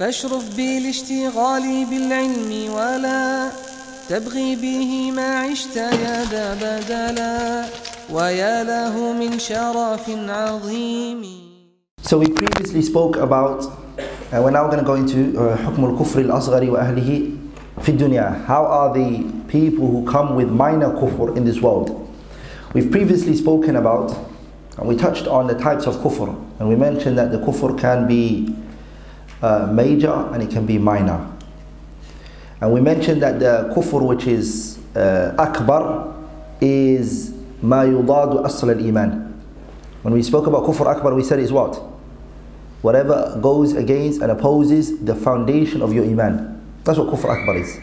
فاشرف بالاشتغال بالعلم ولا تبغي به ما عشت يا ذا بدلا ويا له من شرف عظيم So we previously spoke about, and we're now going to go into uh, حكم الكفر الأصغر وأهله في الدنيا. How are the people who come with minor kufr in this world? We've previously spoken about, and we touched on the types of kufr, and we mentioned that the kufr can be uh, major and it can be minor. And we mentioned that the kufr which is uh, akbar is ما يضاد أصل الإيمان. When we spoke about kufr akbar, we said it's what? Whatever goes against and opposes the foundation of your iman. That's what kufr akbar is.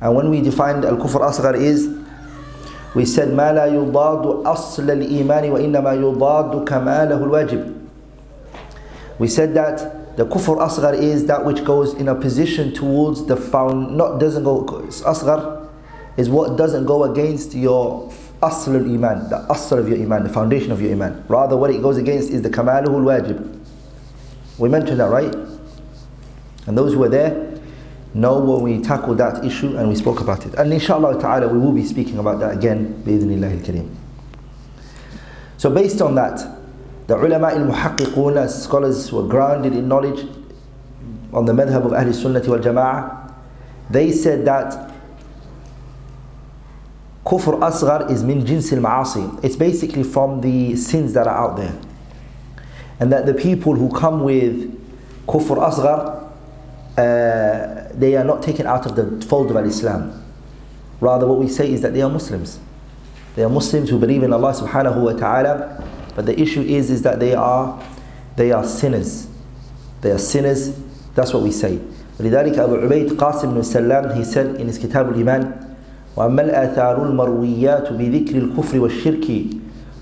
And when we defined al kufr asghar is, we said ما لا يضاد أصل الإيمان وإنما يضاد كماله الواجب. We said that the kufr asghar is that which goes in a position towards the found, not doesn't go, asghar is what doesn't go against your asl al-iman, the asl of your iman, the foundation of your iman. Rather what it goes against is the kamaluhu al-wajib. We mentioned that, right? And those who were there know when we tackled that issue and we spoke about it. And inshallah ta'ala we will be speaking about that again, bi'idhnillah al-kareem. So based on that, the ulama al-muhaqqiqun, scholars who are grounded in knowledge on the madhab of Ahl Sunnah wal Jama'ah, they said that kufr asghar is min jins al-ma'asi. It's basically from the sins that are out there. And that the people who come with kufr asghar, uh, they are not taken out of the fold of al-Islam. Rather what we say is that they are Muslims. They are Muslims who believe in Allah subhanahu wa ta'ala, but the issue is, is that they are, they are sinners. They are sinners, that's what we say. ولذلك أبو عبيد قاسم بن سلام he said in his كتاب الإيمان وأما الآثار المرويات بذكر الكفر والشرك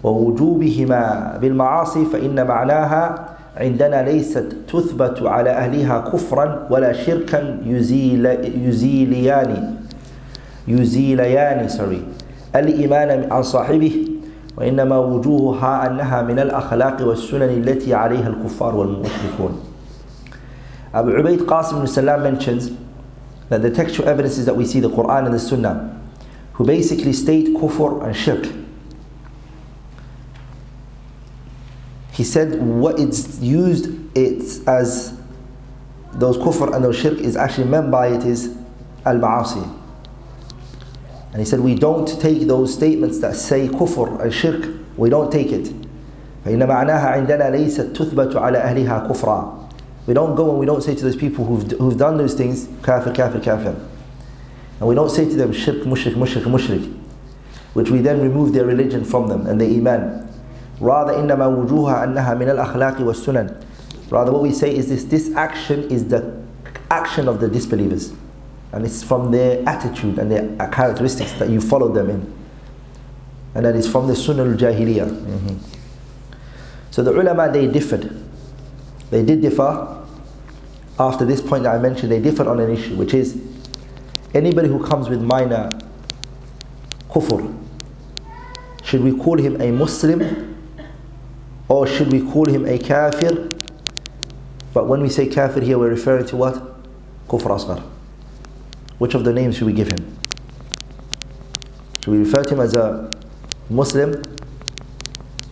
ووجوبهما بالمعاصي فإن معناها عندنا ليست تثبت على أهلها كفرا ولا شركا يزيل يزيليان يزيليان sorry الإيمان عن صاحبه وإنما وجوهها أنها من الأخلاق والسنن التي عليها الكفار والمشركون Abu Ubaid Qasim ibn Salam mentions that the textual evidences that we see, the Quran and the Sunnah, who basically state kufr and shirk. He said what it's used it's as those kufr and those shirk is actually meant by it is al-ma'asi. And he said we don't take those statements that say kufr and shirk, we don't take it. فإن معناها عندنا ليست تثبت على أهلها كفرا we don't go and we don't say to those people who've, who've done those things, kafir, kafir, kafir. And we don't say to them, shirk, mushrik, mushrik, mushrik. Which we then remove their religion from them and their iman. Rather, إنما وجوهها أنها من الأخلاق والسنن. Rather, what we say is this, this action is the action of the disbelievers. And it's from their attitude and their characteristics that you follow them in. And that is from the sunnah al-jahiliyyah. Mm-hmm. So the ulama, they differed. They did differ after this point that I mentioned, they differed on an issue, which is anybody who comes with minor kufr, should we call him a Muslim or should we call him a kafir? But when we say kafir here, we're referring to what? Kufr asghar. Which of the names should we give him? Should we refer to him as a Muslim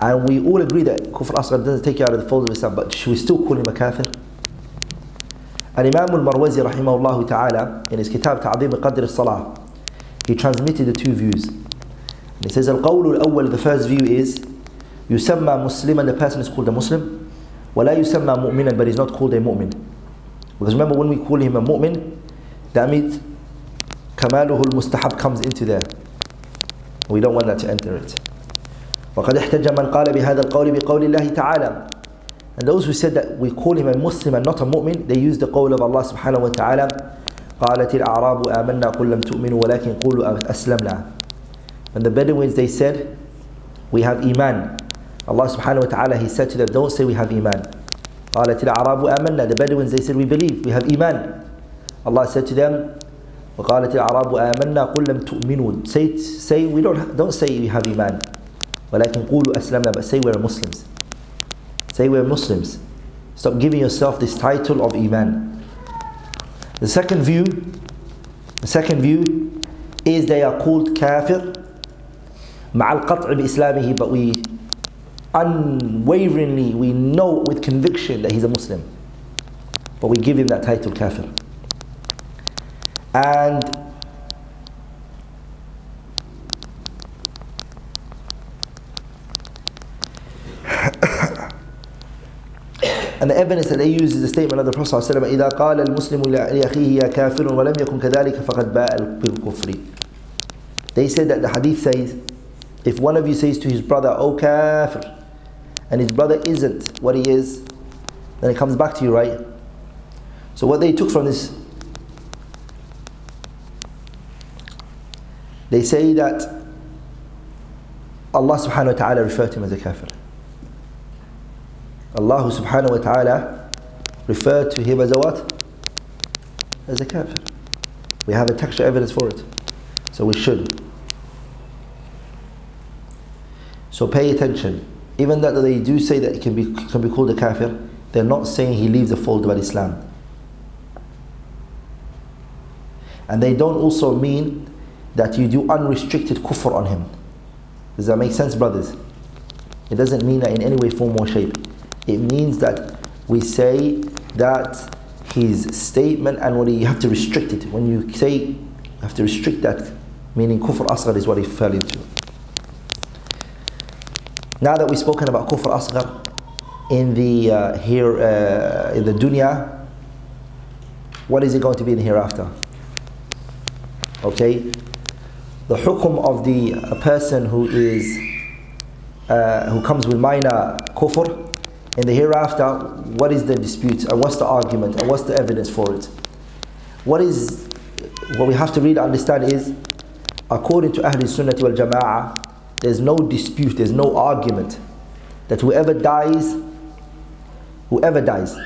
and we all agree that kufr asghar doesn't take you out of the fold of Islam, but should we still call him a kafir? And Imam al-Marwazi rahimahullah ta'ala, in his kitab Ta'zim Qadr al-Salah, he transmitted the two views. And he says, Al-Qawlu al-Awwal, the first view is, يسمى مسلما, the person is called a Muslim, ولا يسمى مؤمنا, but he's not called a mu'min. Because remember when we call him a mu'min, that means kamaluhu al-mustahab comes into there. We don't want that to enter it. وقد احتج من قال بهذا القول بقول الله تعالى And those who said that we call him a Muslim and not a mu'min, they use the qawl of Allah subhanahu wa ta'ala قالت الأعراب آمنا قل لم تؤمنوا ولكن قولوا أسلمنا When the Bedouins they said we have iman Allah subhanahu wa ta'ala he said to them don't say we have iman قالت الأعراب آمنا The Bedouins they said we believe we have iman Allah said to them وقالت الأعراب آمنا قل لم تؤمنوا say, say we don't, don't say we have iman ولكن قولوا أسلمنا but say we're Muslims say we're Muslims Stop giving yourself this title of Iman. The second view, the second view is they are called kafir مع القطع بإسلامه but we unwaveringly we know with conviction that he's a Muslim but we give him that title kafir and And the evidence that they use is the statement of the Prophet ﷺ إذا قال المسلم لأخيه يا كافر ولم يكن كذلك فقد باء بالكفر They said that the hadith says if one of you says to his brother oh kafir and his brother isn't what he is then it comes back to you right so what they took from this they say that Allah subhanahu wa ta'ala referred to him as a kafir Allah subhanahu wa ta'ala referred to him as a what? As a kafir. We have a textual evidence for it. So we should. So pay attention. Even though they do say that he can be, can be called a kafir, they're not saying he leaves the fold of Islam. And they don't also mean that you do unrestricted kufr on him. Does that make sense, brothers? It doesn't mean that in any way, form, or shape. It means that we say that his statement and what he, you have to restrict it. When you say you have to restrict that, meaning kufr asghar is what he fell into. Now that we've spoken about kufr asghar in the uh, here uh, in the dunya, what is it going to be in hereafter? Okay, the hukum of the person who is uh, who comes with minor kufr in the hereafter, what is the dispute and what's the argument and what's the evidence for it? What is what we have to really understand is according to Ahlul Sunnah wal Jama'ah, there's no dispute, there's no argument that whoever dies, whoever dies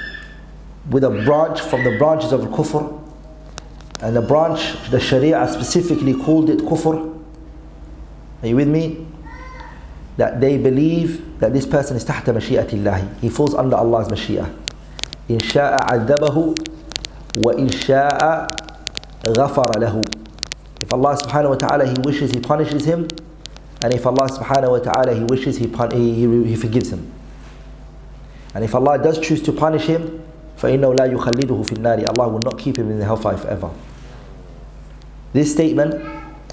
with a branch from the branches of kufr, and the branch the Sharia specifically called it kufr. Are you with me? that they believe that this person is تحت مشيئة الله he falls under Allah's مشيئة إن شاء عذبه وإن شاء غفر له if Allah subhanahu wa ta'ala he wishes he punishes him and if Allah subhanahu wa ta'ala he wishes he, he, he, he forgives him and if Allah does choose to punish him فإنه لا يخلده في النار Allah will not keep him in the hellfire forever This statement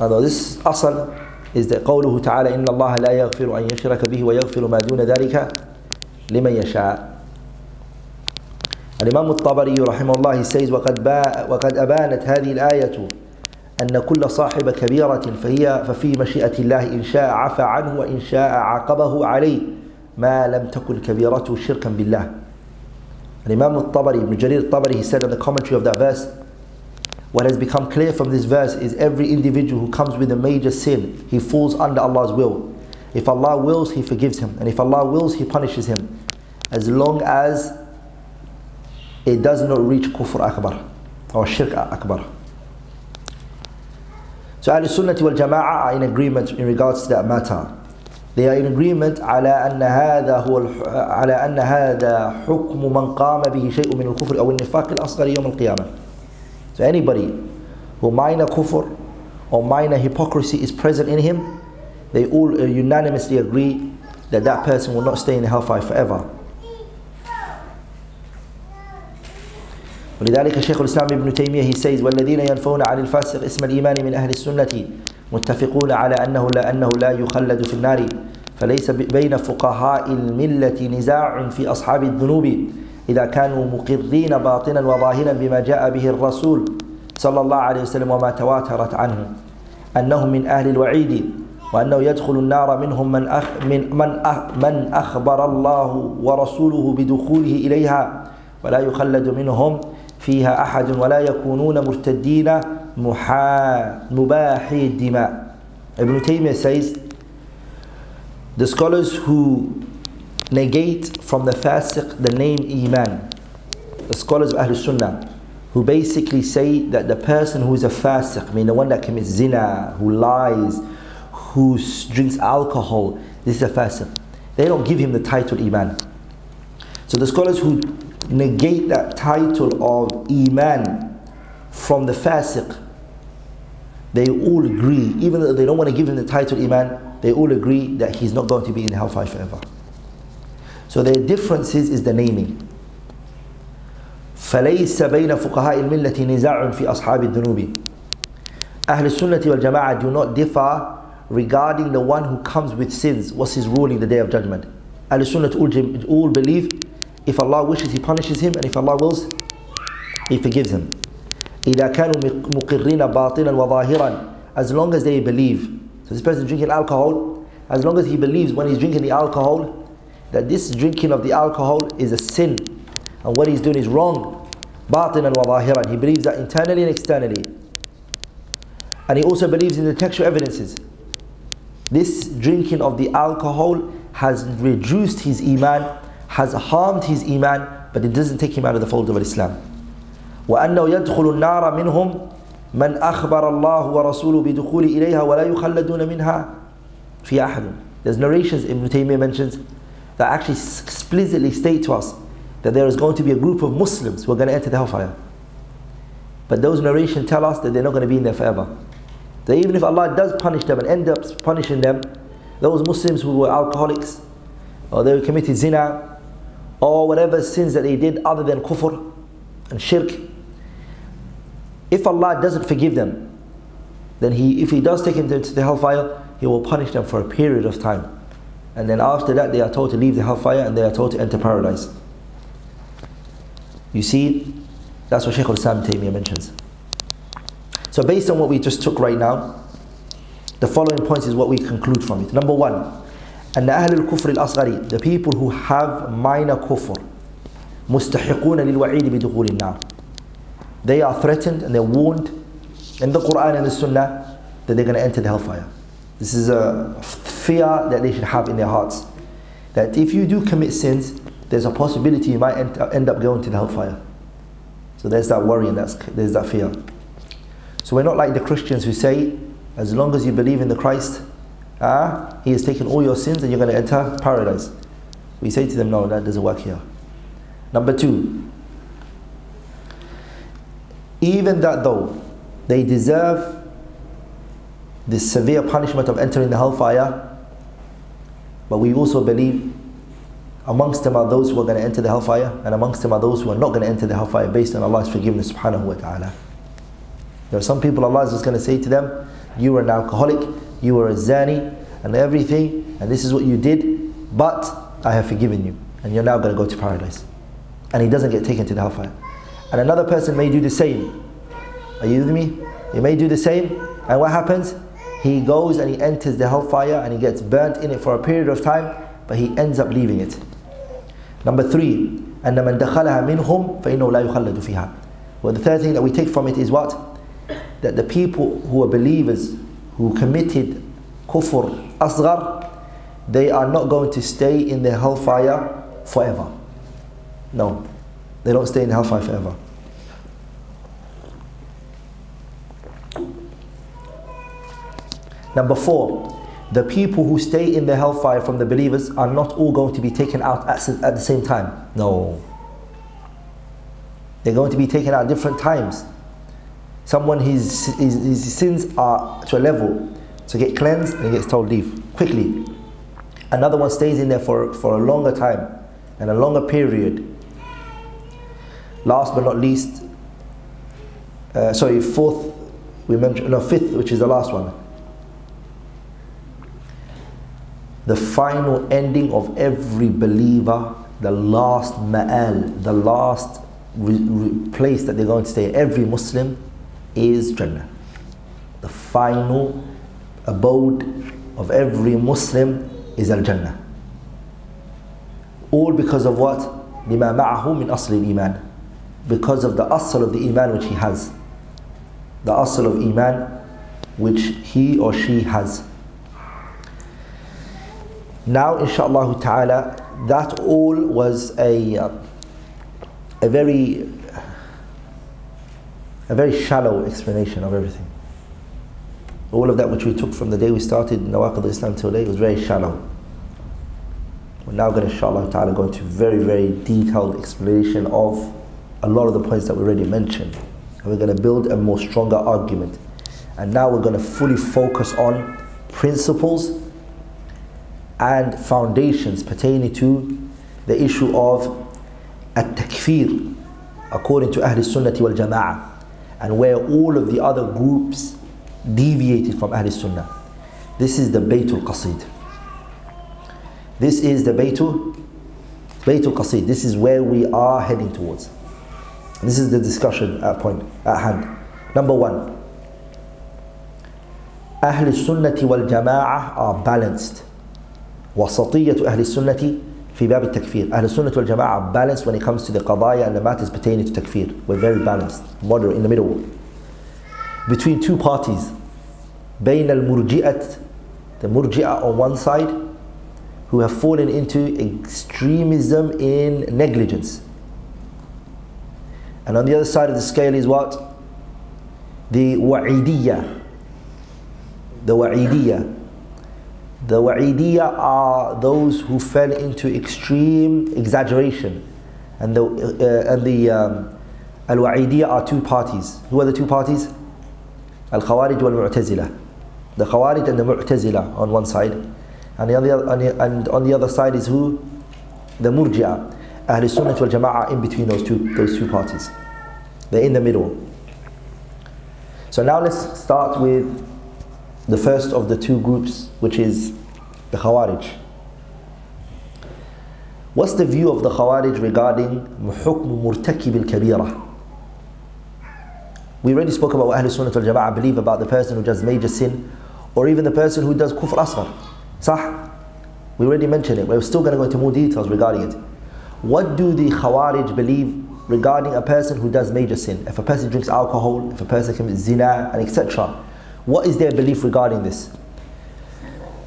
although this asal is that قوله تعالى إن الله لا يغفر أن يشرك به ويغفر ما دون ذلك لمن يشاء الإمام الطبري رحمه الله says وقد, با وقد أبانت هذه الآية أن كل صاحب كبيرة فهي ففي مشيئة الله إن شاء عفى عنه وإن شاء عاقبه عليه ما لم تكن كبيرته شركا بالله الإمام الطبري ابن جرير الطبري he said in the commentary of that verse What has become clear from this verse is every individual who comes with a major sin, he falls under Allah's will. If Allah wills, He forgives him. And if Allah wills, He punishes him. As long as it does not reach kufr akbar or shirk akbar. So Ahl Sunnah wal Jama'ah are in agreement in regards to that matter. They are in agreement على أن هذا هو على أن هذا حكم من قام به شيء من الكفر أو النفاق الأصغر يوم القيامة. So anybody who minor kufr or minor hypocrisy is present in him, they all uh, unanimously agree that that person will not stay in the hellfire forever. ولذلك شيخ الإسلام ابن تيمية he says والذين ينفون عن الفاسق اسم الإيمان من أهل السنة متفقون على أنه لا أنه لا يخلد في النار فليس بين فقهاء الملة نزاع في أصحاب الذنوب إذا كانوا مقرين باطنا وظاهرا بما جاء به الرسول صلى الله عليه وسلم وما تواترت عنه أنهم من أهل الوعيد وأنه يدخل النار منهم من أخ من من أخ من أخبر الله ورسوله بدخوله إليها ولا يخلد منهم فيها أحد ولا يكونون مرتدين مباحي الدماء. Ibn Taymiyyah says the scholars who negate from the fasiq the name Iman. The scholars of Ahlul Sunnah who basically say that the person who is a fasiq, I mean the one that commits zina, who lies, who drinks alcohol, this is a fasiq. They don't give him the title Iman. So the scholars who negate that title of Iman from the fasiq, they all agree, even though they don't want to give him the title Iman, they all agree that he's not going to be in hellfire forever. So their differences is the naming. فليس بين فقهاء الملة نزاع في أصحاب الذنوب أهل السنة والجماعة do not differ regarding the one who comes with sins. What's his ruling the day of judgment? Ahl Sunnah all, all believe if Allah wishes, He punishes him, and if Allah wills, He forgives him. إذا كانوا مقرين باطنا وظاهرا as long as they believe. So this person drinking alcohol, as long as he believes when he's drinking the alcohol, that this drinking of the alcohol is a sin, and what he's doing is wrong. باطنا وظاهرا. He believes that internally and externally. And he also believes in the textual evidences. This drinking of the alcohol has reduced his iman, has harmed his iman, but it doesn't take him out of the fold of Islam. وأنه يدخل النار منهم من أخبر الله ورسوله بدخول إليها ولا يخلدون منها في أحد. There's narrations Ibn Taymiyyah mentions that actually explicitly state to us that there is going to be a group of Muslims who are going to enter the hellfire. But those narrations tell us that they're not going to be in there forever. That even if Allah does punish them and end up punishing them, those Muslims who were alcoholics, or they committed zina, or whatever sins that they did other than kufr and shirk, if Allah doesn't forgive them, then He, if He does take them to the hellfire, He will punish them for a period of time. And then after that, they are told to leave the hellfire and they are told to enter paradise. You see, that's what Shaykh al-Islam Taymiyyah mentions. So based on what we just took right now, the following points is what we conclude from it. Number one, أن أهل الكفر الأصغر the people who have minor kufr مستحقون للوعيد بدخول النار they are threatened and they're warned in the Quran and the Sunnah that they're going to enter the hellfire. this is a fear that they should have in their hearts. That if you do commit sins, there's a possibility you might end up going to the hellfire. So there's that worry and that's, there's that fear. So we're not like the Christians who say, as long as you believe in the Christ, ah, He has taken all your sins and you're going to enter paradise. We say to them, no, that doesn't work here. Number two, even that though they deserve the severe punishment of entering the hellfire, but we also believe amongst them are those who are going to enter the hellfire, and amongst them are those who are not going to enter the hellfire based on Allah's forgiveness subhanahu wa ta'ala. There are some people Allah is just going to say to them, You were an alcoholic, you were a zani, and everything, and this is what you did, but I have forgiven you, and you're now going to go to paradise. And he doesn't get taken to the hellfire. And another person may do the same. Are you with me? He may do the same, and what happens? He goes and he enters the hellfire and he gets burnt in it for a period of time, but he ends up leaving it. Number three, أن من دخلها منهم فإنه لا يخلد فيها. Well, the third thing that we take from it is what? That the people who are believers who committed kufr asghar, they are not going to stay in the hellfire forever. No, they don't stay in the hellfire forever. Number four, the people who stay in the hellfire from the believers are not all going to be taken out at, the same time. No. They're going to be taken out at different times. Someone, his, his, his sins are to a level to get cleansed and gets told leave quickly. Another one stays in there for, for a longer time and a longer period. Last but not least, uh, sorry, fourth, we mentioned, no, fifth, which is the last one the final ending of every believer, the last ma'al, the last re- re- place that they're going to stay, every Muslim is Jannah. The final abode of every Muslim is Al Jannah. All because of what? لما معه من أصل الإيمان because of the asl of the iman which he has the asl of iman which he or she has now, inshallah ta'ala, that all was a, a very a very shallow explanation of everything. All of that which we took from the day we started Nawaqid Islam till today was very shallow. We're now going to, inshallah ta'ala, go into very, very detailed explanation of a lot of the points that we already mentioned. And we're going to build a more stronger argument. And now we're going to fully focus on principles and foundations pertaining to the issue of at-takfir according to Ahl Sunnah wal Jama'ah and where all of the other groups deviated from Ahl Sunnah. This is the Baytul Qasid. This is the Baytul, Baytul Qasid. This is where we are heading towards. This is the discussion at point at hand. Number one, Ahl Sunnah wal Jama'ah are balanced. وسطية أهل السنة في باب التكفير أهل السنة والجماعة are balanced when it comes to the qadaya and the matters pertaining to takfir we're very balanced moderate in the middle between two parties بين المرجئة the murji'ah on one side who have fallen into extremism in negligence and on the other side of the scale is what the wa'idiyya the wa'idiyya the Wa'idiyya are those who fell into extreme exaggeration. And the, uh, and the um, Al Wa'idiyya are two parties. Who are the two parties? Al Khawarij wal Mu'tazila. The Khawarij and the Mu'tazila on one side. And, the other, and on the other side is who? The Murji'ah. Ahl Sunnah wal Jama'ah in between those two, those two parties. They're in the middle. So now let's start with the first of the two groups, which is the Khawarij. What's the view of the Khawarij regarding حكم مرتكب الكبيرة? We already spoke about what Ahl Sunnah wal Jama'ah believe about the person who does major sin or even the person who does kufr asghar. Sah? We already mentioned it. We're still going to go into more details regarding it. What do the Khawarij believe regarding a person who does major sin? If a person drinks alcohol, if a person commits zina, and etc. What is their belief regarding this?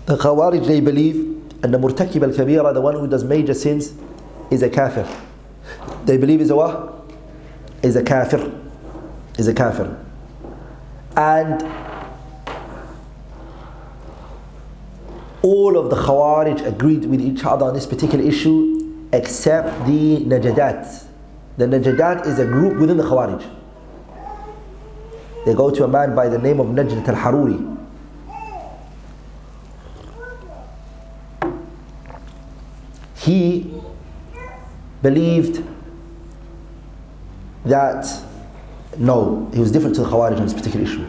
The Khawarij, they believe, and the Murtakib al Kabira, the one who does major sins, is a kafir. They believe is a what? Is a kafir. Is a kafir. And all of the Khawarij agreed with each other on this particular issue except the Najadat. The Najadat is a group within the Khawarij. They go to a man by the name of Najdat al-Haruri. He believed that no, he was different to the Khawarij on this particular issue.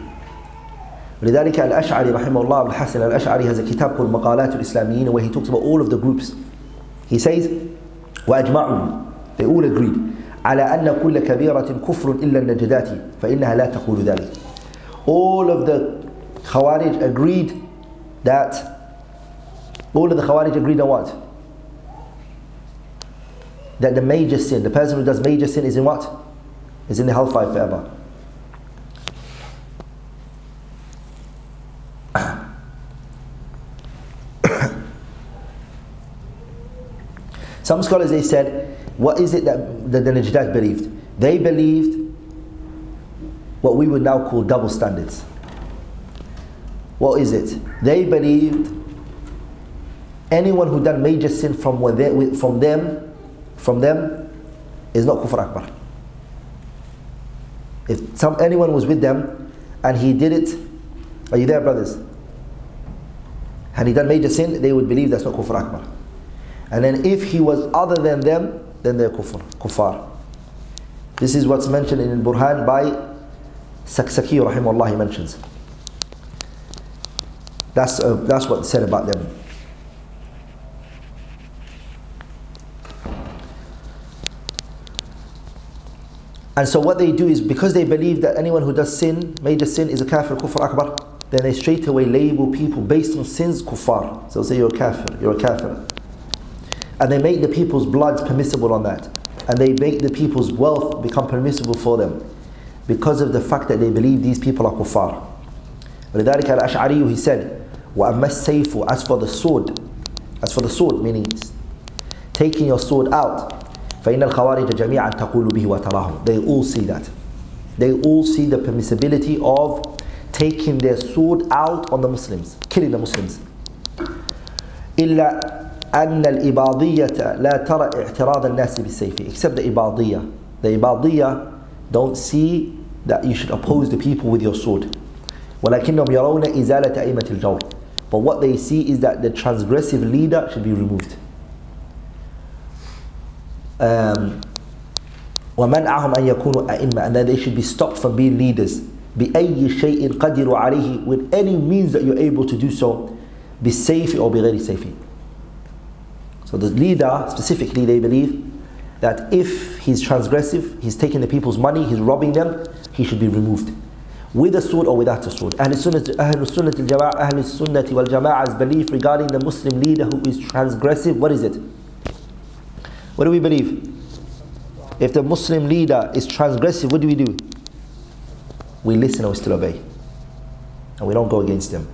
ولذلك الأشعري رحمه الله ابن الحسن الأشعري has a kitab called مقالات الإسلاميين where he talks about all of the groups. He says وأجمعوا they all agreed على أن كل كبيرة كفر إلا النجدات فإنها لا تقول ذلك. All of the Khawarij agreed that all of the Khawarij agreed on what? That the major sin, the person who does major sin is in what? Is in the hellfire forever. Some scholars they said, what is it that, that the Najdat believed? They believed what we would now call double standards. What is it? They believed anyone who done major sin from, from them, from them, is not kufr akbar. If some anyone was with them and he did it, are you there, brothers? Had he done major sin, they would believe that's not kufr akbar. And then if he was other than them, then they're kufr, kuffar. This is what's mentioned in Burhan by Saksaki rahimahullah he mentions. That's, uh, that's what's said about them. And so what they do is because they believe that anyone who does sin, major sin, is a kafir, kufr akbar, then they straight away label people based on sins kuffar. So say you're a kafir, you're a kafir. And they make the people's bloods permissible on that. And they make the people's wealth become permissible for them. Because of the fact that they believe these people are kuffar. ولذلك الأشعري he said وأما السيف as for the sword as for the sword meaning taking your sword out فإن الخوارج جميعا تقول به وتراهم they all see that they all see the permissibility of taking their sword out on the Muslims killing the Muslims إلا أن الإباضية لا ترى اعتراض الناس بالسيف except the إباضية the إباضية don't see that you should oppose the people with your sword ولكنهم يرون إزالة أئمة الجور but what they see is that the transgressive leader should be removed um, ومنعهم أن يكونوا أئمة and that they should be stopped from being leaders بأي شيء قدروا عليه with any means that you're able to do so بالسيف أو بغير سيف so the leader specifically they believe that if he's transgressive he's taking the people's money he's robbing them he should be removed with a sword or without a sword Ahl Sunnah Ahl wal Jama'ah's belief regarding the Muslim leader who is transgressive what is it what do we believe if the Muslim leader is transgressive what do we do we listen and we still obey. And we don't go against him.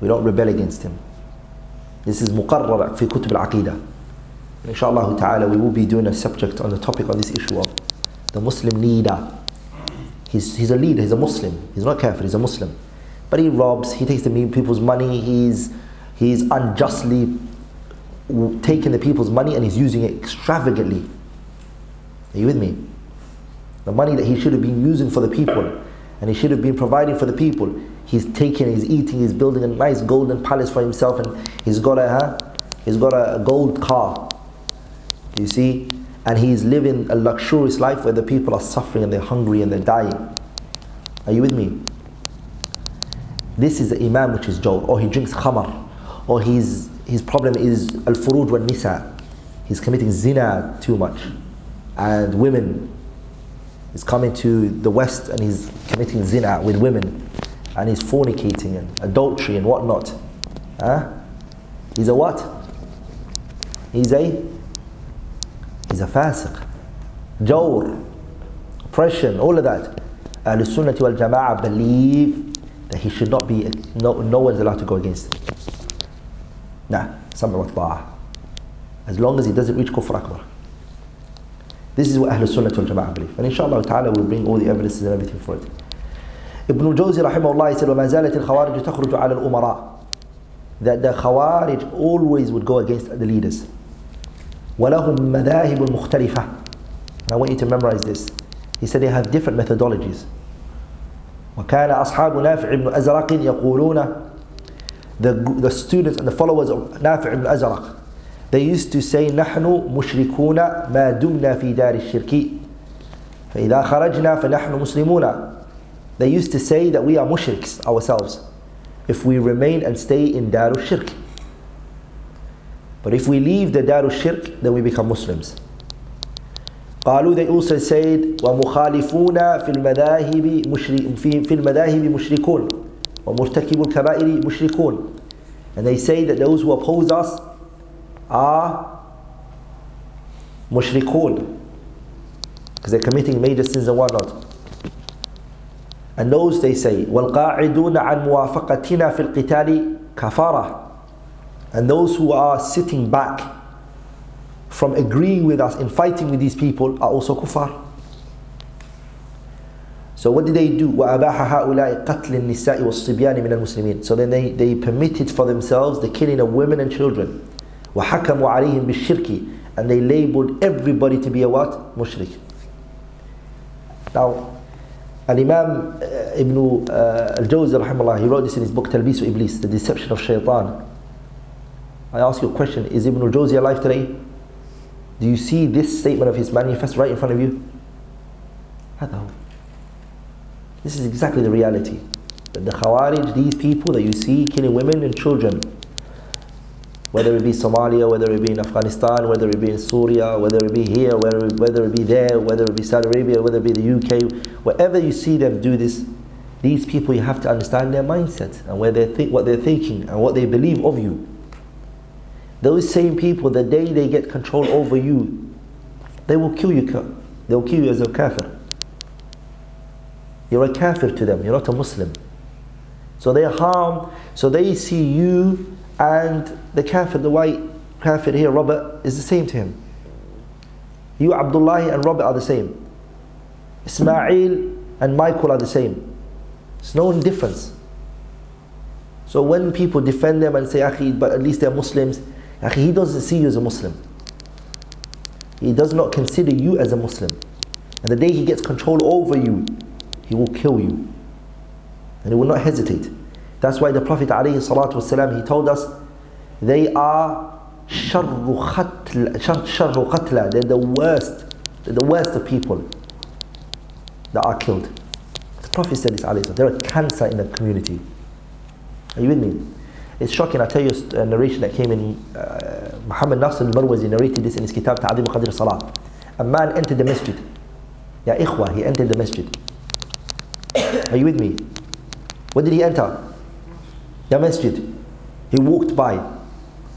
We don't rebel against him. This is مقرر في كتب العقيدة. Inshallah ta'ala we will be doing a subject on the topic on this issue of the Muslim leader. He's, he's a leader, he's a Muslim. He's not kafir, he's a Muslim. But he robs, he takes the people's money, he's, he's unjustly taking the people's money and he's using it extravagantly. Are you with me? The money that he should have been using for the people and he should have been providing for the people, He's taking, he's eating, he's building a nice golden palace for himself, and he's got a huh? he's got a gold car. You see, and he's living a luxurious life where the people are suffering and they're hungry and they're dying. Are you with me? This is the imam which is jawr, or he drinks khamar, or he's, his problem is al furuj wal nisa. He's committing zina too much, and women He's coming to the West and he's committing zina with women and he's fornicating and adultery and whatnot. Huh? He's a what? He's a he's a fasiq. Jawr, oppression, all of that. Ahl Sunnah wal Jama'ah believe that he should not be, no, no one's allowed to go against him. Nah, sam'a wa As long as he doesn't reach kufr akbar. This is what Ahlul Sunnah wal Jama'ah believe. And inshallah ta'ala we'll bring all the evidences and everything for it. Ibn al-Jawzi rahimahullah said, وَمَا زَالَتِ الْخَوَارِجُ تَخْرُجُ عَلى الْأُمَرَاءِ That the Khawarij always would go against the leaders. وَلَهُمْ مَذَاهِبٌ مُخْتَلِفَةٌ And I want you to memorize this. He said they have different methodologies. وكان أصحاب نافع بن أزرق يقولون the, the students and the followers of Nafi' ibn Azraq they used to say نحن مشركون ما دمنا في دار الشرك فإذا خرجنا فنحن مسلمون They used to say that we are mushriks ourselves if we remain and stay in دار الشرك But if we leave the دار الشرك then we become Muslims قالوا they also said ومخالفون في المذاهب مشرك في في المذاهب مشركون ومرتكب الكبائر مشركون and they say that those who oppose us are mushrikun because they're committing major sins and whatnot. And those they say, وَالْقَاعِدُونَ عَنْ مُوَافَقَتِنَا فِي الْقِتَالِ كَفَارَةً And those who are sitting back from agreeing with us in fighting with these people are also kuffar. So what did they do? وَأَبَاحَ هَؤُلَاءِ قَتْلِ النِّسَاءِ وَالصِّبْيَانِ مِنَ الْمُسْلِمِينَ So then they, they permitted for themselves the killing of women and children. وحكموا عليهم بالشرك and they labeled everybody to be a what? Mushrik. Now, Al-Imam uh, Ibn uh, Al-Jawzi rahimahullah, he wrote this in his book Talbisu Iblis, The Deception of Shaitan. I ask you a question, is Ibn Al-Jawzi alive today? Do you see this statement of his manifest right in front of you? This is exactly the reality. That the Khawarij, these people that you see killing women and children, whether it be Somalia, whether it be in Afghanistan, whether it be in Syria, whether it be here, whether, whether it be there, whether it be Saudi Arabia, whether it be the UK, wherever you see them do this, these people you have to understand their mindset and where they think, what they're thinking and what they believe of you. Those same people, the day they get control over you, they will kill you. They will kill you as a kafir. You're a kafir to them. You're not a Muslim. So they harm. So they see you and the kafir, the white kafir here, Robert, is the same to him. You, Abdullah and Robert are the same. Ismail and Michael are the same. There's no difference. So when people defend them and say, Akhi, but at least they're Muslims, He doesn't see you as a Muslim. He does not consider you as a Muslim. And the day he gets control over you, he will kill you. And he will not hesitate. That's why the Prophet ﷺ, he told us, they are sharru qatla, they're the worst, they're the worst of people that are killed. The Prophet said this, they're a cancer in the community. Are you with me? It's shocking. I'll tell you a narration that came in. Uh, Muhammad Nasr al-Marwazi narrated this in his kitab Ta'adim Qadr Salah. A man entered the masjid. Ya ikhwa, he entered the masjid. Are you with me? What did he enter? Ya masjid. He walked by.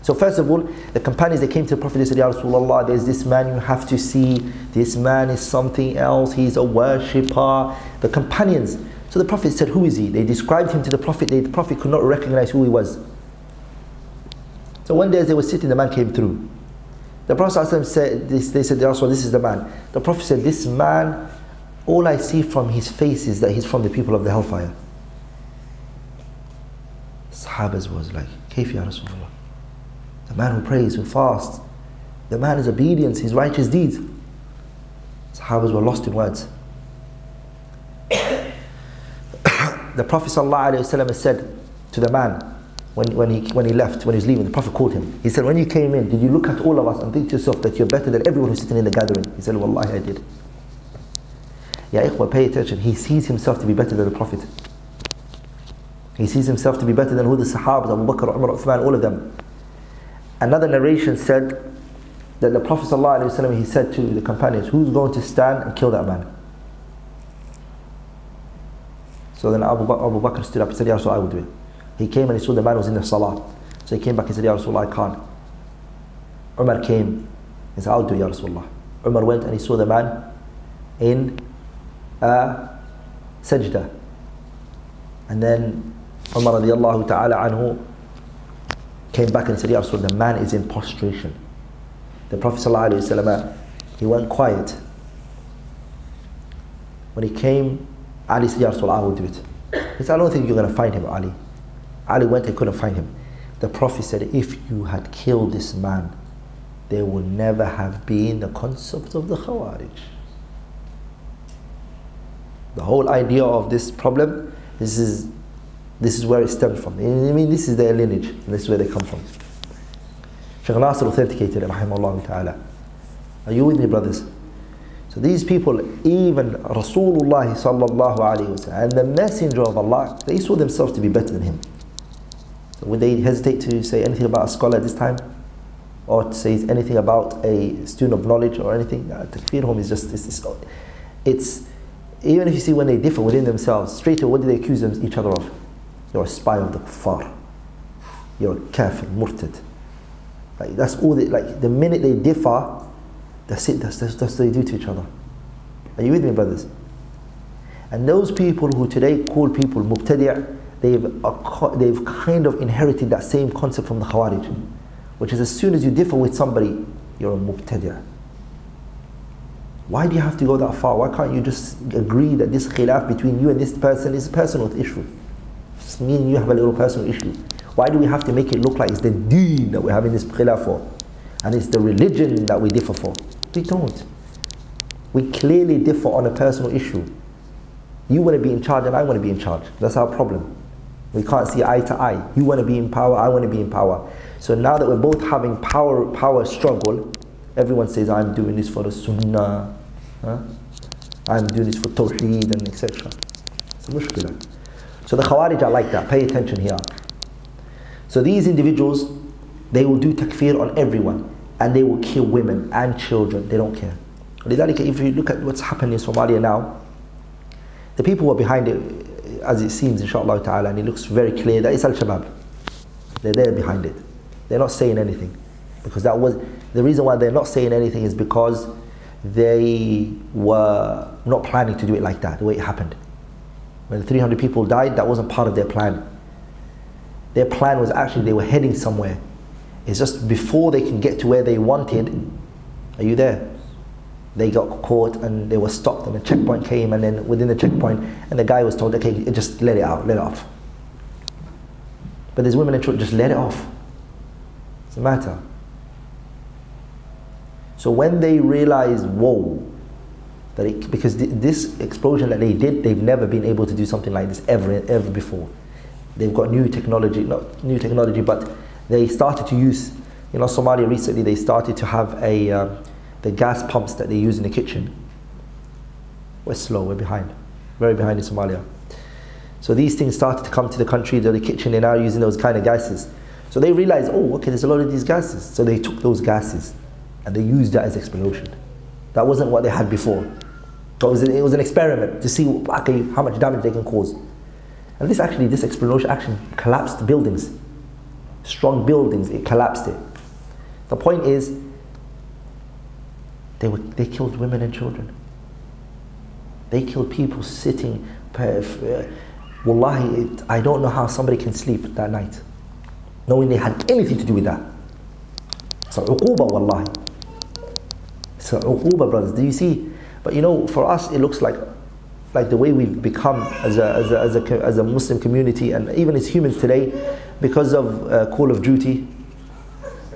So first of all, the companions they came to the Prophet they said, Ya Rasulullah, there's this man you have to see. This man is something else. He's a worshipper. The companions. So the Prophet said, Who is he? They described him to the Prophet. The Prophet could not recognize who he was. So one day as they were sitting, the man came through. The Prophet said, this, they said, also, this is the man. The Prophet said, this man, all I see from his face is that he's from the people of the hellfire. Sahabas was like, Kayfi ya Rasulullah. The man who prays, who fasts. The man is obedience, his righteous deeds. Sahabas were lost in words. the Prophet ﷺ said to the man, when, when, he, when he left, when he was leaving, the Prophet called him. He said, When you came in, did you look at all of us and think to yourself that you're better than everyone who's sitting in the gathering? He said, Wallahi, I did. Ya ikhwa, pay attention. He sees himself to be better than the Prophet. He sees himself to be better than who the Sahabas, Abu Bakr, Umar, Uthman, all of them. Another narration said that the Prophet ﷺ, he said to the companions, Who's going to stand and kill that man? So then Abu, Abu Bakr stood up and said, Ya Rasul, I will do it. He came and he saw the man was in the salah. So he came back and said, Ya Rasulullah, I can't. Umar came and said, I'll do it, Ya Rasulullah. Umar went and he saw the man in a sajda. And then Umar radiallahu ta'ala anhu came back and said, Ya Rasulullah, the man is in prostration. The Prophet ﷺ, he went quiet. When he came, Ali said, Ya Rasulullah, I will do it. He said, I don't think you're going to find him, Ali. Ali went and couldn't find him. The Prophet said, If you had killed this man, there would never have been the concept of the Khawarij. The whole idea of this problem, this is, this is where it stems from. I mean, this is their lineage, and this is where they come from. Shaykh Nasr authenticated it. Are you with me, brothers? So these people, even Rasulullah sallallahu and the Messenger of Allah, they saw themselves to be better than him. Would they hesitate to say anything about a scholar at this time? Or to say anything about a student of knowledge or anything? Takfirhum is just, it's, it's, it's, even if you see when they differ within themselves, straight away, what do they accuse them, each other of? You're a spy of the kuffar. You're a kafir, murtad. Like, that's all they, like, the minute they differ, that's it, that's, that's, that's what they do to each other. Are you with me, brothers? And those people who today call people mubtadi' they've, they've kind of inherited that same concept from the Khawarij, which is as soon as you differ with somebody, you're a mubtadi'. Why do you have to go that far? Why can't you just agree that this khilaf between you and this person is a personal issue? Just me and you have a little personal issue. Why do we have to make it look like it's the deen that we're having this khilaf for? And it's the religion that we differ for? We don't. We clearly differ on a personal issue. You want to be in charge and I want to be in charge. That's our problem. We can't see eye to eye. You want to be in power, I want to be in power. So now that we're both having power power struggle, everyone says, I'm doing this for the sunnah. Huh? I'm doing this for tawheed and etc. It's a mushkila. So the Khawarij are like that. Pay attention here. So these individuals, they will do takfir on everyone. And they will kill women and children. They don't care. If you look at what's happening in Somalia now, the people who are behind it, as it seems, inshallah ta'ala, and it looks very clear that it's Al Shabaab. They're there behind it. They're not saying anything. Because that was the reason why they're not saying anything is because they were not planning to do it like that, the way it happened. When 300 people died, that wasn't part of their plan. Their plan was actually they were heading somewhere. It's just before they can get to where they wanted. Are you there? they got caught and they were stopped and a checkpoint came and then within the checkpoint and the guy was told okay just let it out let it off but there's women and children just let it off it's a matter So when they realized, whoa, that it, because th- this explosion that they did, they've never been able to do something like this ever, ever before. They've got new technology, not new technology, but they started to use, you know, Somalia recently, they started to have a, um, the gas pumps that they use in the kitchen. We're slow, we're behind, very behind in Somalia. So these things started to come to the country, to the kitchen, they're now using those kind of gases. So they realized, oh, okay, there's a lot of these gases. So they took those gases and they used that as explosion. That wasn't what they had before. So it was, an, it was an experiment to see okay, how much damage they can cause. And this actually, this explosion action collapsed buildings. Strong buildings, it collapsed it. The point is, they, were, they killed women and children. They killed people sitting. Uh, wallahi, it, I don't know how somebody can sleep that night, knowing they had anything to do with that. So, uquba, wallahi. A uquba, brothers. Do you see? But you know, for us, it looks like like the way we've become as a, as a, as a, as a Muslim community and even as humans today because of uh, Call of Duty,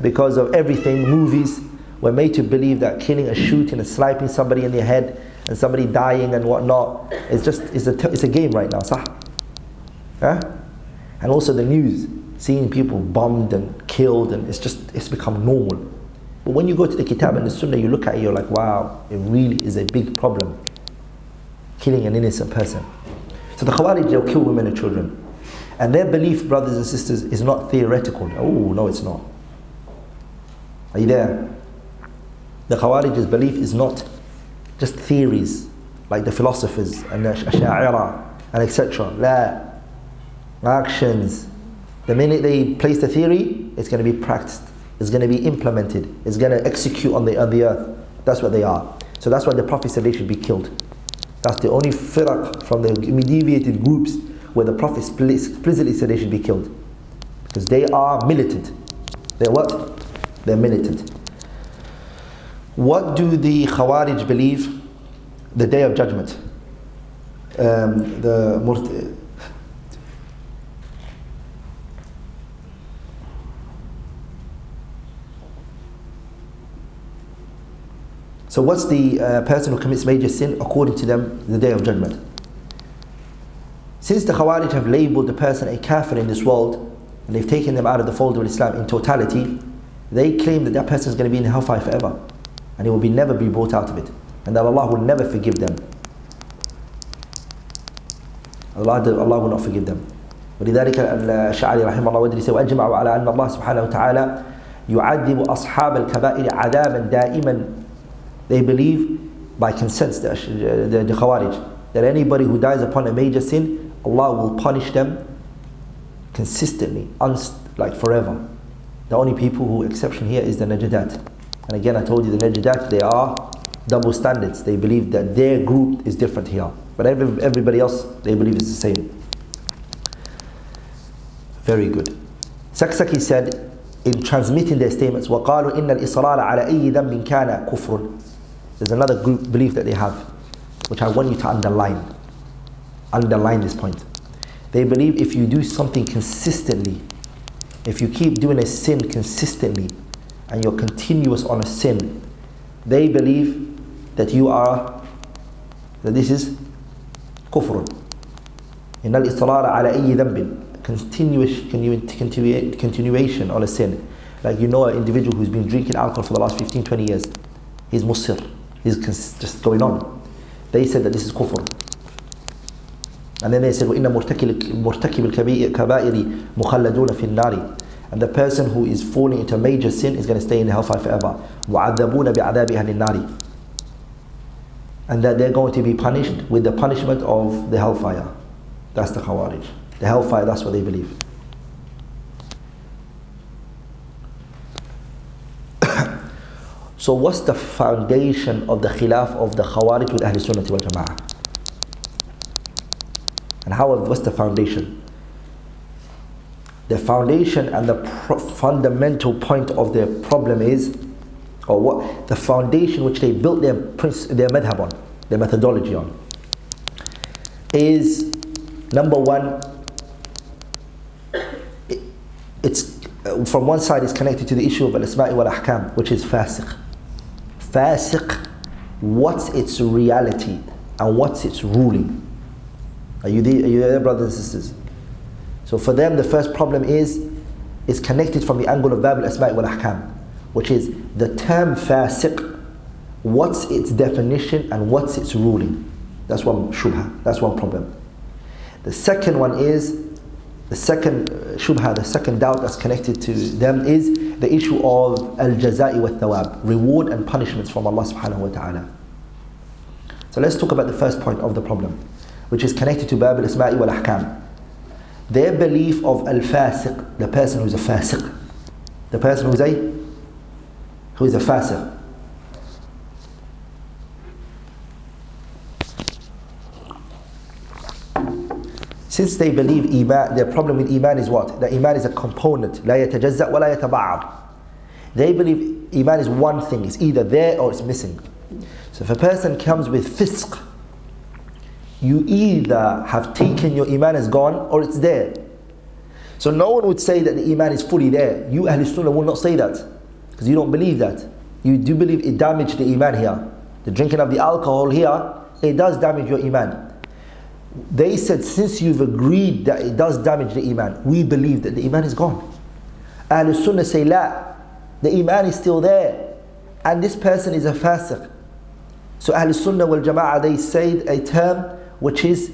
because of everything, movies, we're made to believe that killing and shooting and sniping somebody in the head and somebody dying and whatnot is just it's a, it's a game right now, sah? Huh? And also the news, seeing people bombed and killed and it's just it's become normal. But when you go to the Kitab and the Sunnah, you look at it, you're like, wow, it really is a big problem killing an innocent person. So the Khawarij, they'll kill women and children. And their belief, brothers and sisters, is not theoretical. Oh, no, it's not. Are you there? The Khawarij's belief is not just theories, like the philosophers and the Asha'ira and etc. La. Actions. The minute they place the theory, it's going to be practiced. It's going to be implemented. It's going to execute on the, on the earth. That's what they are. So that's why the Prophet said they should be killed. That's the only firaq from the deviated groups where the Prophet explicitly said they should be killed. Because they are militant. They're what? They're militant. What do the Khawarij believe? The day of judgment. Um, the So what's the uh, person who commits major sin according to them the day of judgment? Since the Khawarij have labeled the person a kafir in this world and they've taken them out of the fold of Islam in totality, they claim that that person is going to be in hellfire forever and he will be never be brought out of it and that Allah will never forgive them. Allah, Allah will not forgive them. ولذلك الشعري رحمه الله ودري وأجمعوا على أن الله سبحانه وتعالى يعذب أصحاب الكبائر عذابا دائما they believe by consent, the, the, the Khawarij, that anybody who dies upon a major sin, Allah will punish them consistently, like forever. The only people who exception here is the Najadat. And again, I told you the Najadat, they are double standards. They believe that their group is different here. But every, everybody else, they believe it's the same. Very good. Saksaki said, in transmitting their statements, وَقَالُوا إِنَّ الْإِصْرَارَ عَلَى أَيِّ ذَنْبٍ كَانَ كُفْرٌ there's another group belief that they have, which I want you to underline. Underline this point. They believe if you do something consistently, if you keep doing a sin consistently, and you're continuous on a sin, they believe that you are, that this is kufr. إن الإصرار على أي ذنب continuous continuation on a sin. Like you know an individual who's been drinking alcohol for the last 15, 20 years. He's musir is just going on. They said that this is kufr. And then they said, وَإِنَّ مُرْتَكِبِ الْكَبَائِرِ مُخَلَّدُونَ فِي النَّارِ And the person who is falling into a major sin is going to stay in the hellfire forever. وَعَذَّبُونَ بِعَذَابِ أَهْلِ النَّارِ And that they're going to be punished with the punishment of the hellfire. That's the Khawarij. The hellfire, that's what they believe. So what's the foundation of the khilaf of the Khawarij with Ahl Sunnah wal Jama'ah? And how, what's the foundation? The foundation and the fundamental point of their problem is, or what the foundation which they built their their madhab on, their methodology on, is number one. It, it's uh, from one side is connected to the issue of al-asma'i wal ahkam, which is fasiq fasiq, what's its reality and what's its ruling? Are you there, are you there brothers and sisters? So for them, the first problem is, is connected from the angle of Bab al-Asma' wal-Ahkam, which is the term fasiq, what's its definition and what's its ruling? That's one shubha, that's one problem. The second one is, the second uh, shubha, the second doubt that's connected to them is the issue of al-jaza'i wa thawab, reward and punishments from Allah subhanahu wa ta'ala. So let's talk about the first point of the problem, which is connected to Bab al-Asma'i wal-Ahkam. Their belief of al-fasiq, the person who's a fasiq, the person who's a who is a fasiq. Since they believe iman, their problem with iman is what? That iman is a component. لا يتجزأ ولا يتبعض. They believe iman is one thing. It's either there or it's missing. So if a person comes with fisq, you either have taken your iman as gone or it's there. So no one would say that the iman is fully there. You Ahl Sunnah will not say that because you don't believe that. You do believe it damaged the iman here. The drinking of the alcohol here, it does damage your iman. They said, since you've agreed that it does damage the iman, we believe that the iman is gone. Ahl Sunnah say, la, the iman is still there. And this person is a fasiq. So Ahl Sunnah wal Jama'ah, they say a term which is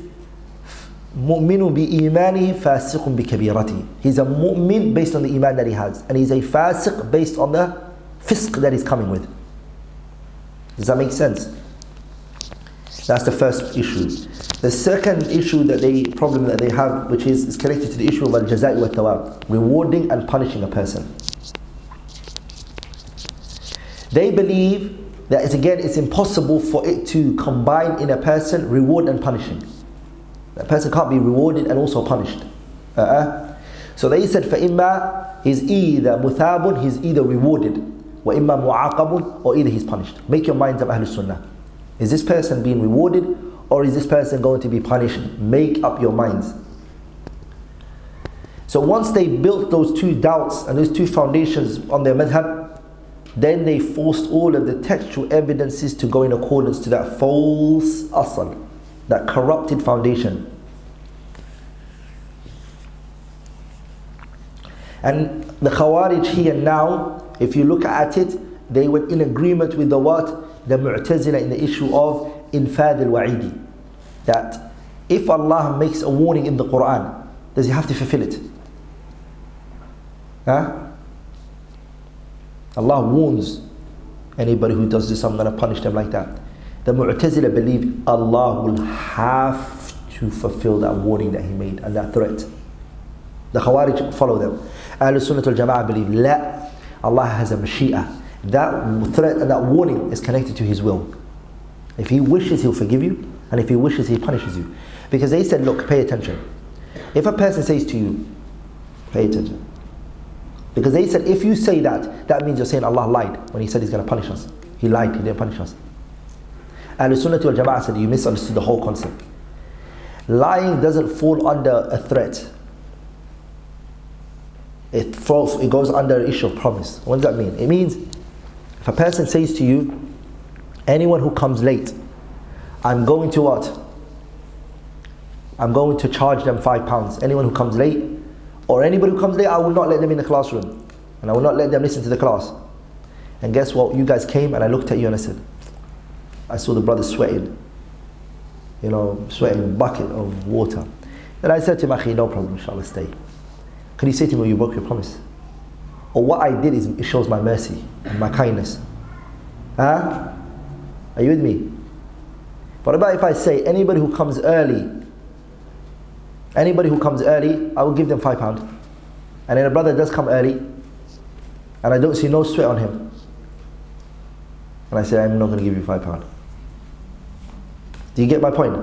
imani fasiqun bi kabirati. He's a mu'min based on the iman that he has. And he's a fasiq based on the fisq that he's coming with. Does that make sense? That's the first issue. The second issue that they problem that they have, which is, is connected to the issue of al-jaza'i wa-tawāb, rewarding and punishing a person. They believe that it's, again it's impossible for it to combine in a person reward and punishing. A person can't be rewarded and also punished. Uh-uh. So they said for imma he's either muthabun, he's either rewarded, or imma mu'aqabun, or either he's punished. Make your minds up Ahlul Sunnah. Is this person being rewarded or is this person going to be punished? Make up your minds. So once they built those two doubts and those two foundations on their madhab, then they forced all of the textual evidences to go in accordance to that false asal, that corrupted foundation. And the Khawarij here now, if you look at it, they were in agreement with the what? The Mu'tazila in the issue of infad al-wa'idi. That if Allah makes a warning in the Quran, does He have to fulfill it? Huh? Allah warns anybody who does this, I'm going to punish them like that. The Mu'tazila believe Allah will have to fulfill that warning that He made and that threat. The Khawarij follow them. Ahl Sunnah al Jama'ah believe, La, Allah has a Mashi'ah. That threat and that warning is connected to His will. If He wishes, He'll forgive you, and if He wishes, He punishes you. Because they said, Look, pay attention. If a person says to you, Pay attention. Because they said, if you say that, that means you're saying Allah lied when He said He's going to punish us. He lied, He didn't punish us. And the Sunnah wal Jama'ah said, You misunderstood the whole concept. Lying doesn't fall under a threat. It, falls, it goes under issue of promise. What does that mean? It means if a person says to you, anyone who comes late, I'm going to what? I'm going to charge them five pounds. Anyone who comes late, or anybody who comes late, I will not let them in the classroom. And I will not let them listen to the class. And guess what? You guys came and I looked at you and I said, I saw the brother sweating. You know, sweating bucket of water. And I said to him, Akhi, no problem, inshallah, stay. Can you say to me, you broke your promise? Or what I did is it shows my mercy and my kindness. Huh? Are you with me? What about if I say anybody who comes early, anybody who comes early, I will give them five pounds. And then a brother does come early, and I don't see no sweat on him. And I say, I'm not going to give you five pounds. Do you get my point?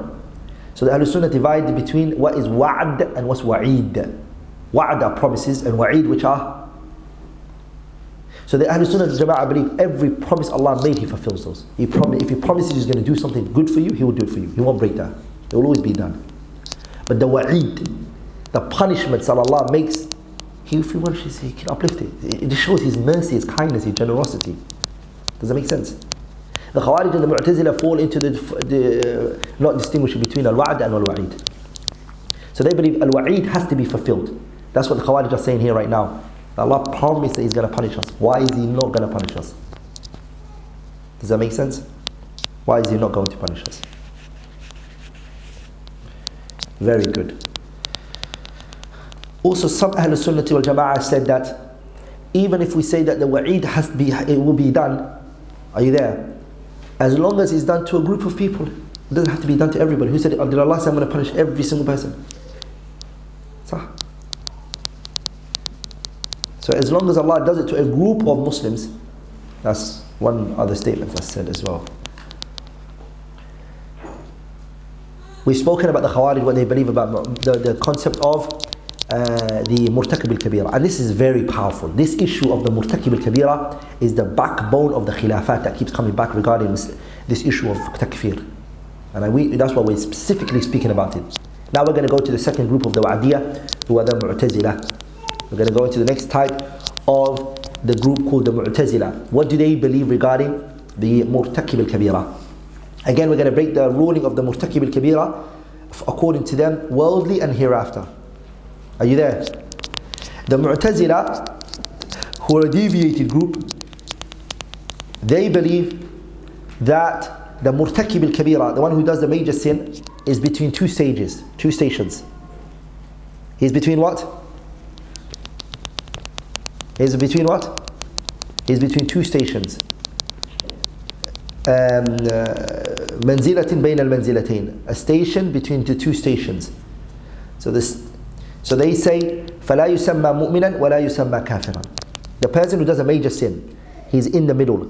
So the Ahlul Sunnah divided between what is wa'ad and what's wa'id. Wa'ad are promises and wa'id which are. So the Ahlul Sunnah Jama'ah believe every promise Allah made, He fulfills those. He prom- if He promises He's going to do something good for you, He will do it for you. He won't break that. It will always be done. But the wa'id, the punishments that Allah makes, He, if He wishes, He can uplift it. It shows His mercy, His kindness, His generosity. Does that make sense? The Khawarij and the Mu'tazila fall into the, the uh, not distinguishing between al-wa'd and al-wa'id. So they believe al-wa'id has to be fulfilled. That's what the Khawarij are saying here right now. Allah promised that He's going to punish us. Why is He not going to punish us? Does that make sense? Why is He not going to punish us? Very good. Also, some Ahl Sunnah wal Jama'ah said that even if we say that the wa'id has be, it will be done, are you there? As long as it's done to a group of people, it doesn't have to be done to everybody. Who said, Did Allah say I'm going to punish every single person? So as long as Allah does it to a group of Muslims, that's one other statement that's said as well. We've spoken about the Khawarij, what they believe about the, the concept of uh, the Murtakib al-Kabira. And this is very powerful. This issue of the Murtakib al-Kabira is the backbone of the Khilafat that keeps coming back regarding this, this issue of takfir. And we, that's why we're specifically speaking about it. Now we're going to go to the second group of the Wa'idiyah, who are the Mu'tazila. We're going to go into the next type of the group called the Mu'tazila. What do they believe regarding the Murtakib al-Kabira? Again, we're going to break the ruling of the Murtakib al-Kabira according to them, worldly and hereafter. Are you there? The Mu'tazila, who are a deviated group, they believe that the Murtakib al-Kabira, the one who does the major sin, is between two stages, two stations. He's between what? He's between what? He's between two stations. منزلة بين المنزلتين a station between the two stations so this so they say فلا يسمى مؤمنا ولا يسمى كافرا the person who does a major sin he's in the middle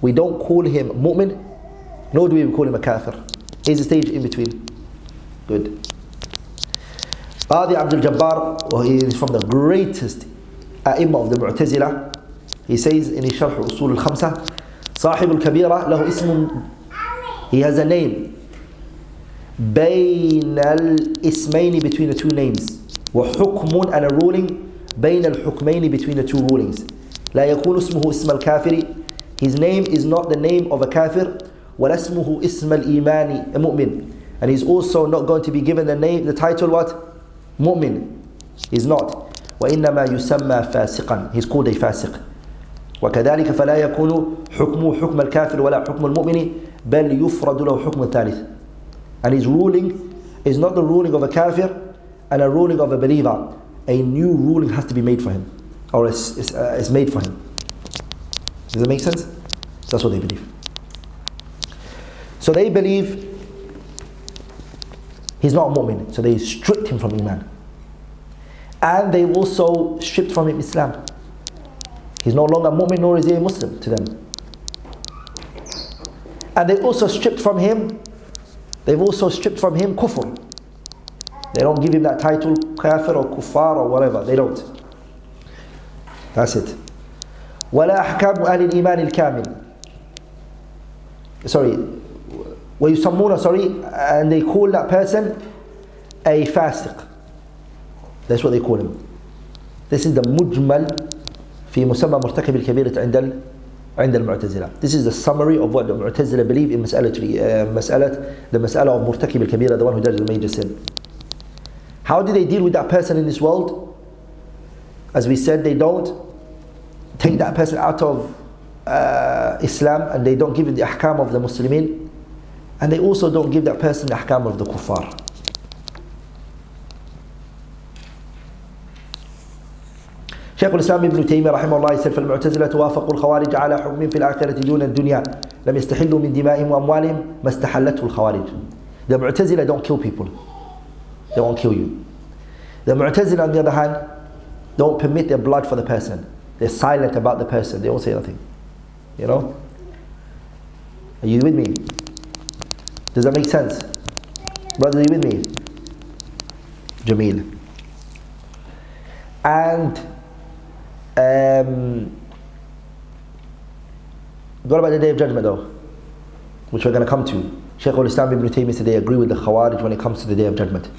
we don't call him mu'min nor do we call him a kafir he's a stage in between good Qadi Abdul Jabbar he is from the greatest أئمة of the Mu'tazila he says in شرح أصول الخمسة صاحب الكبيرة له اسم he has a name بين الاسمين between the two names وحكم and a ruling بين الحكمين between the two rulings لا يكون اسمه اسم الكافر his name is not the name of a kafir ولا اسمه اسم الإيمان مؤمن and he's also not going to be given the name the title what مؤمن he's not وإنما يسمى فاسقا he's called a فاسق وكذلك فلا يكون حكمه حكم الكافر ولا حكم المؤمن بل يفرد له حكم ثالث and his ruling is not the ruling of a kafir and a ruling of a believer a new ruling has to be made for him or is, is, uh, is made for him does that make sense that's what they believe so they believe he's not a mu'min so they stripped him from iman and they also stripped from him Islam. He's no longer mu'min nor is he a Muslim to them. And they also stripped from him, they've also stripped from him kufr. They don't give him that title, kafir or kuffar or whatever, they don't. That's it. ولا أحكام أهل الإيمان الكامل sorry ويسمون sorry and they call that person a fasiq that's what they call him. This is the mujmal في مسمى مرتكب الكبيرة عند ال عند المعتزلة. This is the summary of what the Mu'tazila believe in مسألة uh, مسألة the مسألة of مرتكب الكبيرة, the one who does the major sin. How do they deal with that person in this world? As we said, they don't take that person out of uh, Islam and they don't give him the ahkam of the Muslimin and they also don't give that person the ahkam of the kuffar. شيخ الإسلام ابن تيمية رحمه الله يسأل فالمعتزلة وافقوا الخوارج على حكم في الآخرة دون الدنيا لم يستحلوا من دمائهم وأموالهم ما استحلته الخوارج The Mu'tazila don't kill people. They won't kill you. The Mu'tazila on the other hand don't permit their blood for the person. They're silent about the person. They won't say nothing. You know? Are you with me? Does that make sense? Brother, are you with me? Jameel. And um, what about the day of judgment though? Which we're going to come to. Shaykh al-Islam ibn Taymiyyah said they agree with the Khawarij when it comes to the day of judgment.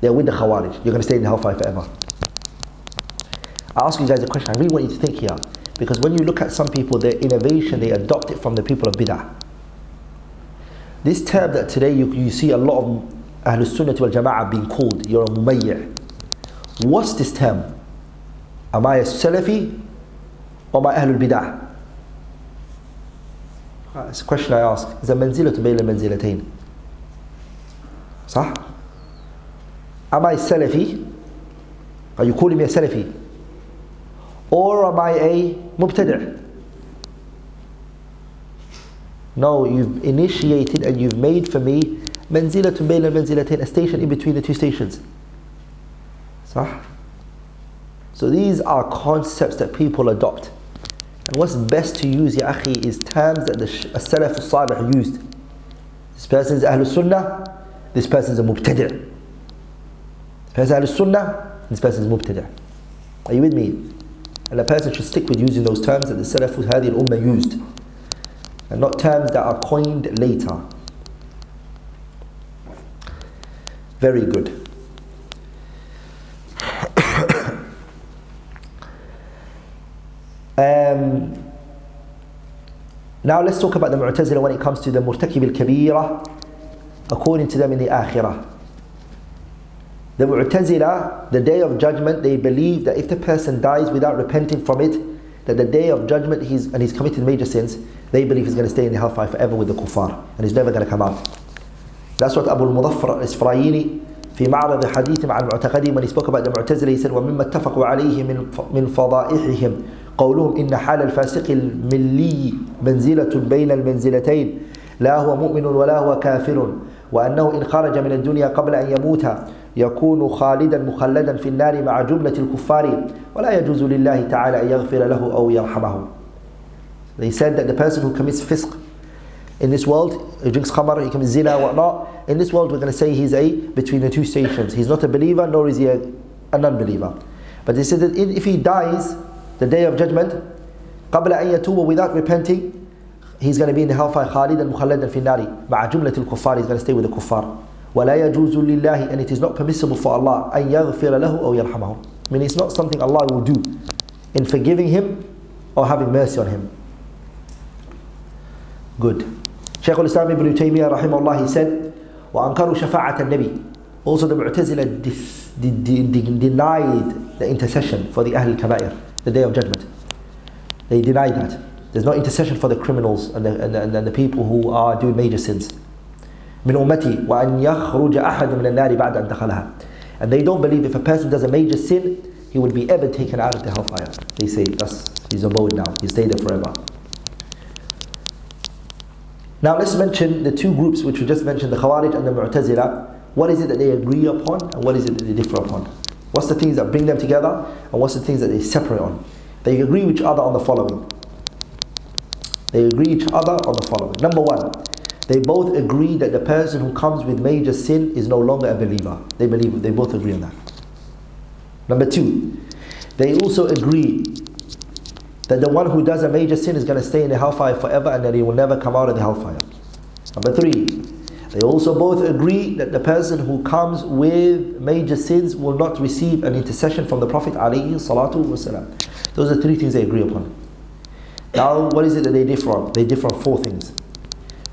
They're with the Khawarij. You're going to stay in the hellfire forever. I ask you guys a question. I really want you to think here. Because when you look at some people, their innovation, they adopt it from the people of bid'ah. This term that today you, you see a lot of Ahlul Sunnah wal Jama'ah being called, you're a mumayyi'. What's this term? I Ahlul Bid'ah? It's a question I ask. A manzilatu bayna manzilatayn? صح? Am I Salafi? Are you calling me a Salafi? Or am I a Mubtadi'? No, you've initiated and you've made for me manzilatun bayna manzilatayn, a station in between the two stations. صح? So these are concepts that people adopt. And what's best to use, ya akhi, is terms that the Salaf al-Salih used. This person is Ahlul Sunnah, this person is a Mubtadi'. This person is Ahlul Sunnah, this person is Mubtadi'. Are you with me? And a person should stick with using those terms that the Salaf Hadi al-Ummah used. And not terms that are coined later. Very good. Um, now let's talk about the Mu'tazila when it comes to the Murtakib al-Kabira according to them in the Akhirah. The Mu'tazila, the day of judgment, they believe that if the person dies without repenting from it, that the day of judgment he's, and he's committed major sins, they believe he's going to stay in the hellfire forever with the kuffar and he's never going to come out. That's what Abu al-Mudaffar al-Isfrayini في معرض حديث مع المعتقدين when he spoke about the Mu'tazila he said ومما اتفقوا عليه من فضائحهم قولهم إن حال الفاسق الملي منزلة بين المنزلتين لا هو مؤمن ولا هو كافر وأنه إن خرج من الدنيا قبل أن يموت يكون خالدا مخلدا في النار مع جملة الكفار ولا يجوز لله تعالى أن يغفر له أو يرحمه They said that the person who commits fisq in this world, he drinks khamar, he commits zina, whatnot. In this world, we're going to say he's a between the two stations. He's not a believer, nor is he a, a non-believer. But they said that if he dies the day of judgment, قبل أن يتوب without repenting, he's going to be in the hellfire خالدا مخلدا في النار مع جملة الكفار. He's going to stay with the kuffar. ولا يجوز لله and it is not permissible for Allah أن يغفر له أو يرحمه. I mean, it's not something Allah will do in forgiving him or having mercy on him. Good. Shaykh al-Islam ibn Taymiyyah rahimahullah he said وأنكروا شفاعة النبي Also the Mu'tazila denied the intercession for the Ahl al-Kaba'ir, the day of judgment. They denied that. There's no intercession for the criminals and the, and the, and the people who are doing major sins. من أمتي وأن يخرج أحد من النار بعد أن دخلها. And they don't believe if a person does a major sin, he would be ever taken out of the hellfire. They say, that's, he's abode now, he stayed there forever. Now let's mention the two groups which we just mentioned, the Khawarij and the Mu'tazila. What is it that they agree upon and what is it that they differ upon? What's the things that bring them together and what's the things that they separate on? They agree with each other on the following. They agree each other on the following. Number one, they both agree that the person who comes with major sin is no longer a believer. They believe they both agree on that. Number two, they also agree that the one who does a major sin is going to stay in the hellfire forever and that he will never come out of the hellfire. Number three, they also both agree that the person who comes with major sins will not receive an intercession from the Prophet ﷺ. Those are three things they agree upon. Now, what is it that they differ on? They differ on four things.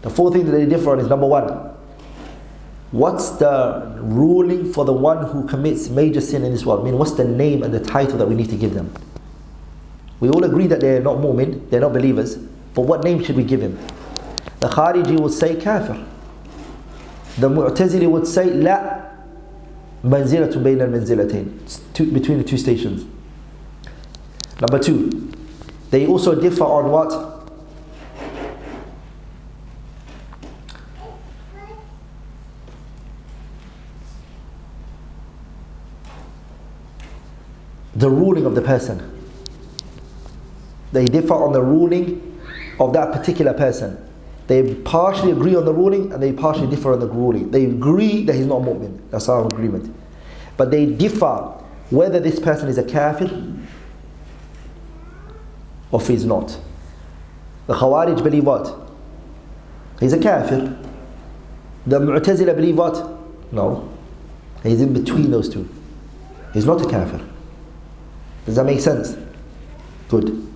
The four things that they differ on is number one, what's the ruling for the one who commits major sin in this world? I mean, what's the name and the title that we need to give them? We all agree that they're not mu'min, they're not believers, but what name should we give him? The Khariji will say kafir. The Mu'tazili would say la manzilatun bayna al-manzilatayn between the two stations. Number two, they also differ on what? The ruling of the person. They differ on the ruling of that particular person. They partially agree on the ruling and they partially differ on the ruling. They agree that he's not a mu'min. That's our agreement. But they differ whether this person is a kafir or if he's not. The Khawarij believe what? He's a kafir. The Mu'tazila believe what? No. He's in between those two. He's not a kafir. Does that make sense? Good.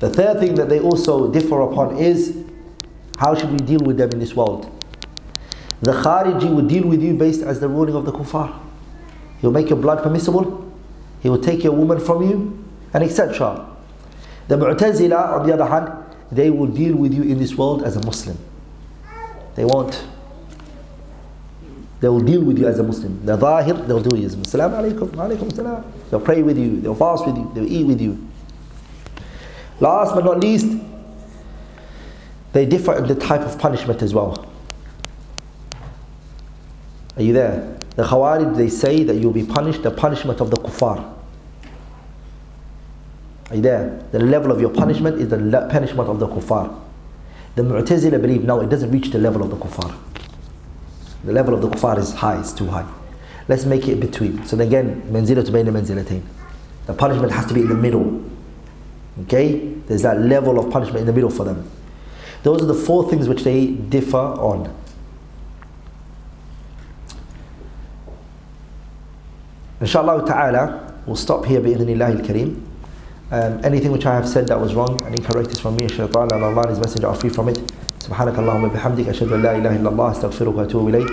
The third thing that they also differ upon is how should we deal with them in this world? The Khariji will deal with you based as the ruling of the kuffar. He'll make your blood permissible, he will take your woman from you, and etc. The Mu'tazila, on the other hand, they will deal with you in this world as a Muslim. They won't. They will deal with you as a Muslim. The Zahir, they'll do you as a Muslim. Alaikum, alaikum salam. They'll pray with you, they'll fast with you, they'll eat with you. Last but not least, they differ in the type of punishment as well. Are you there? The Khawarij, they say that you'll be punished the punishment of the kuffar. Are you there? The level of your punishment is the punishment of the kuffar. The Mu'tazila believe no, it doesn't reach the level of the kuffar. The level of the kuffar is high, it's too high. Let's make it between. So again, manzila to bayna manzilatain. The punishment has to be in the middle. Okay? There's that level of punishment in the middle for them. Those are the four things which they differ on. Inshallah ta'ala, we'll stop here bi'idhnillahi al-kareem. Um, anything which I have said that was wrong and incorrect is from me, shaitan, and Allah and His Messenger are free from it. سبحانك اللهم وبحمدك أشهد أن لا إله إلا الله أستغفرك وأتوب إليك